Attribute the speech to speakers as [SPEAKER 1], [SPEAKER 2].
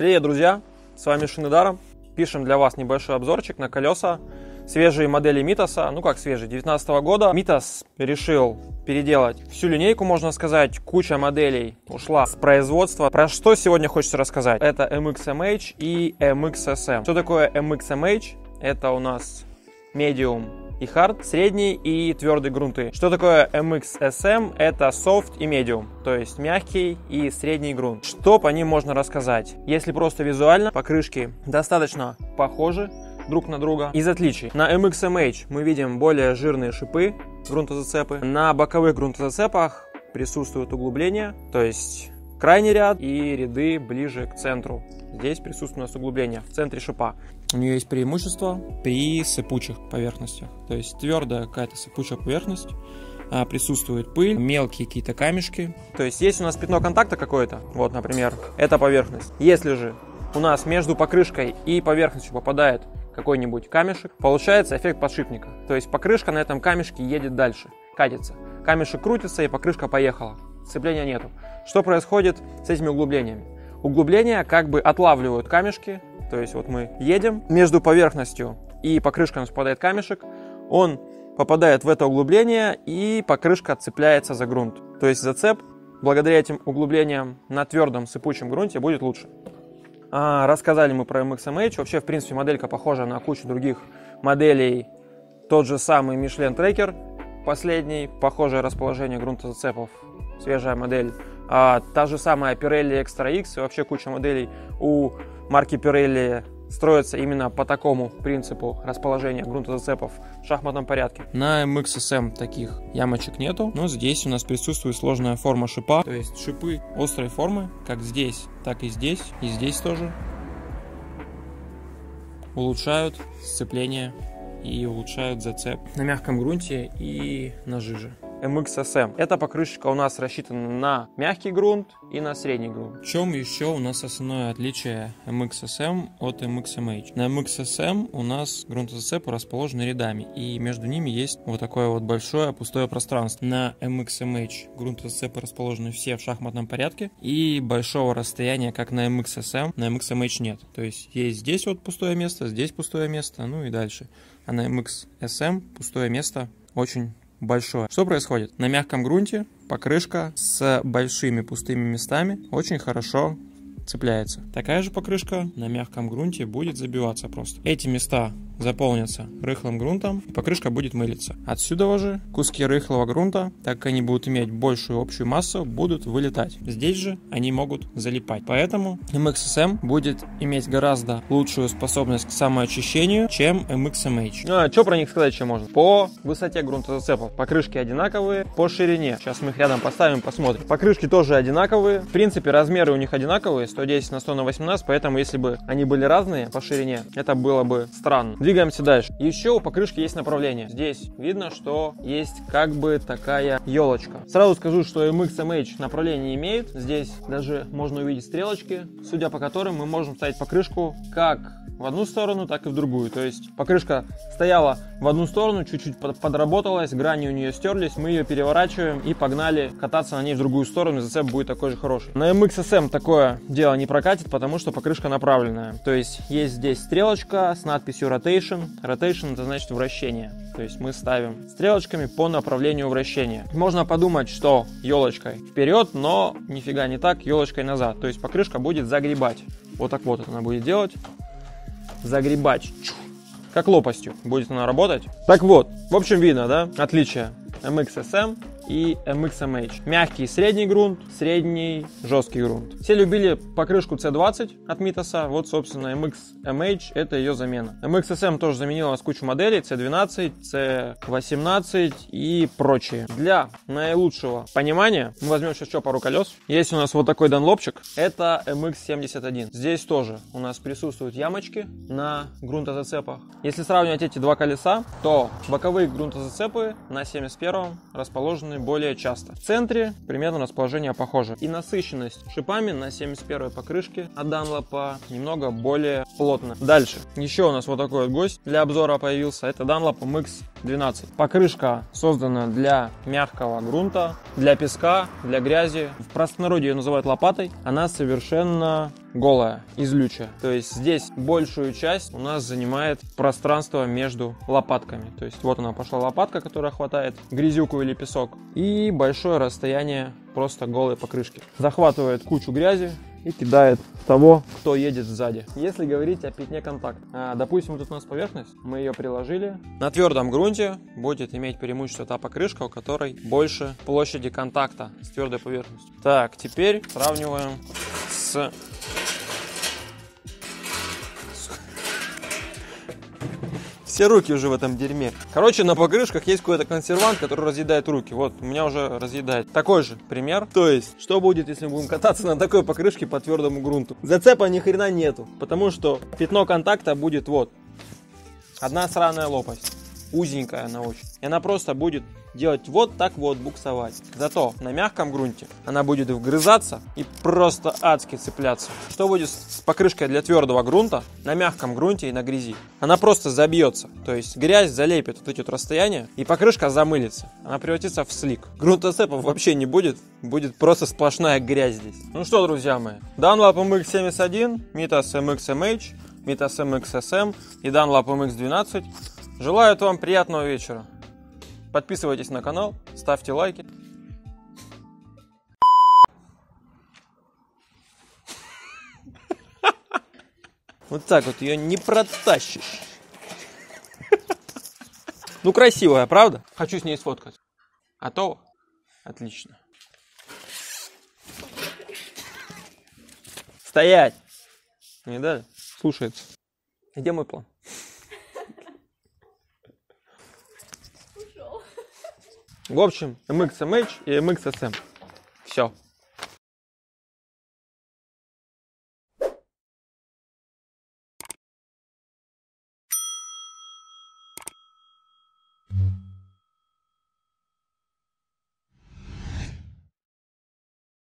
[SPEAKER 1] Привет, друзья! С вами Шинедаром. Пишем для вас небольшой обзорчик на колеса свежие модели Митоса, ну как свежие, 19 года. Митос решил переделать всю линейку, можно сказать. Куча моделей ушла с производства. Про что сегодня хочется рассказать? Это MXMH и MXSM. Что такое MXMH? Это у нас Medium и hard, средний и твердый грунты. Что такое MXSM? Это soft и medium, то есть мягкий и средний грунт. Что по ним можно рассказать? Если просто визуально, покрышки достаточно похожи друг на друга. Из отличий. На MXMH мы видим более жирные шипы, грунтозацепы. На боковых грунтозацепах присутствуют углубления, то есть крайний ряд и ряды ближе к центру. Здесь присутствует у нас углубление в центре шипа. У нее есть преимущество при сыпучих поверхностях. То есть твердая какая-то сыпучая поверхность, а, присутствует пыль, мелкие какие-то камешки. То есть есть у нас пятно контакта какое-то, вот, например, эта поверхность. Если же у нас между покрышкой и поверхностью попадает какой-нибудь камешек, получается эффект подшипника. То есть покрышка на этом камешке едет дальше, катится. Камешек крутится и покрышка поехала. Сцепления нету. Что происходит с этими углублениями? Углубления как бы отлавливают камешки, то есть вот мы едем, между поверхностью и покрышкой у нас камешек, он попадает в это углубление и покрышка цепляется за грунт. То есть зацеп благодаря этим углублениям на твердом сыпучем грунте будет лучше. А, рассказали мы про MXMH. Вообще, в принципе, моделька похожа на кучу других моделей. Тот же самый Michelin Tracker, последний, похожее расположение грунтозацепов, свежая модель а, та же самая Pirelli Extra X и вообще куча моделей у марки Pirelli строится именно по такому принципу расположения грунтозацепов в шахматном порядке. На MXSM таких ямочек нету, но здесь у нас присутствует сложная форма шипа, то есть шипы острой формы, как здесь, так и здесь, и здесь тоже улучшают сцепление и улучшают зацеп на мягком грунте и на жиже. MXSM. Эта покрышечка у нас рассчитана на мягкий грунт и на средний грунт. В чем еще у нас основное отличие MXSM от MXMH? На MXSM у нас грунтозацепы расположены рядами, и между ними есть вот такое вот большое пустое пространство. На MXMH грунтозацепы расположены все в шахматном порядке, и большого расстояния, как на MXSM, на MXMH нет. То есть есть здесь вот пустое место, здесь пустое место, ну и дальше. А на MXSM пустое место очень большое. Что происходит? На мягком грунте покрышка с большими пустыми местами очень хорошо цепляется. Такая же покрышка на мягком грунте будет забиваться просто. Эти места заполнятся рыхлым грунтом, и покрышка будет мылиться. Отсюда же куски рыхлого грунта, так как они будут иметь большую общую массу, будут вылетать. Здесь же они могут залипать. Поэтому MXSM будет иметь гораздо лучшую способность к самоочищению, чем MXMH. А что про них сказать еще можно? По высоте грунтозацепов покрышки одинаковые, по ширине. Сейчас мы их рядом поставим, посмотрим. Покрышки тоже одинаковые. В принципе, размеры у них одинаковые, 110 на 100 на 18, поэтому если бы они были разные по ширине, это было бы странно. Двигаемся дальше. Еще у покрышки есть направление. Здесь видно, что есть как бы такая елочка. Сразу скажу, что MXMH направление имеет. Здесь даже можно увидеть стрелочки, судя по которым мы можем ставить покрышку как в одну сторону, так и в другую. То есть покрышка стояла в одну сторону, чуть-чуть подработалась, грани у нее стерлись, мы ее переворачиваем и погнали кататься на ней в другую сторону, и зацеп будет такой же хороший. На MXSM такое дело не прокатит, потому что покрышка направленная. То есть есть здесь стрелочка с надписью Rotation. Rotation это значит вращение. То есть мы ставим стрелочками по направлению вращения. Можно подумать, что елочкой вперед, но нифига не так, елочкой назад. То есть покрышка будет загребать. Вот так вот она будет делать загребать. Как лопастью будет она работать. Так вот, в общем видно, да, отличие MXSM и MXMH. Мягкий средний грунт, средний жесткий грунт. Все любили покрышку C20 от Митоса, вот собственно MXMH это ее замена. MXSM тоже заменила нас кучу моделей, C12, C18 и прочие. Для наилучшего понимания мы возьмем сейчас что, пару колес. Есть у нас вот такой данлопчик, это MX71. Здесь тоже у нас присутствуют ямочки на грунтозацепах. Если сравнивать эти два колеса, то боковые грунтозацепы на 71 расположены более часто. В центре примерно расположение похоже. И насыщенность шипами на 71 покрышке от Dunlop немного более плотно. Дальше. Еще у нас вот такой вот гость для обзора появился. Это Dunlop MX 12. Покрышка создана для мягкого грунта, для песка, для грязи. В простонародье ее называют лопатой. Она совершенно голая, излючая. То есть здесь большую часть у нас занимает пространство между лопатками. То есть вот она пошла лопатка, которая хватает грязюку или песок. И большое расстояние просто голой покрышки. Захватывает кучу грязи, и кидает того, кто едет сзади. Если говорить о пятне контакта, а, допустим, тут у нас поверхность, мы ее приложили. На твердом грунте будет иметь преимущество та покрышка, у которой больше площади контакта с твердой поверхностью. Так, теперь сравниваем с Все руки уже в этом дерьме. Короче, на покрышках есть какой-то консервант, который разъедает руки. Вот, у меня уже разъедает. Такой же пример. То есть, что будет, если мы будем кататься на такой покрышке по твердому грунту? Зацепа ни хрена нету, потому что пятно контакта будет вот. Одна сраная лопасть. Узенькая она очень. И она просто будет делать вот так вот, буксовать. Зато на мягком грунте она будет вгрызаться и просто адски цепляться. Что будет с покрышкой для твердого грунта на мягком грунте и на грязи? Она просто забьется. То есть грязь залепит вот эти вот расстояния и покрышка замылится. Она превратится в слик. Грунтоцепов вообще не будет. Будет просто сплошная грязь здесь. Ну что, друзья мои. Dunlop MX71, Mitas MXMH, Mitas MXSM и Dunlop MX12 желают вам приятного вечера. Подписывайтесь на канал, ставьте лайки. Вот так вот ее не протащишь. Ну, красивая, правда? Хочу с ней сфоткать. Готово? Отлично. Стоять! Не дали? Слушается. Где мой план? В общем, MXMH и MXSM. Все.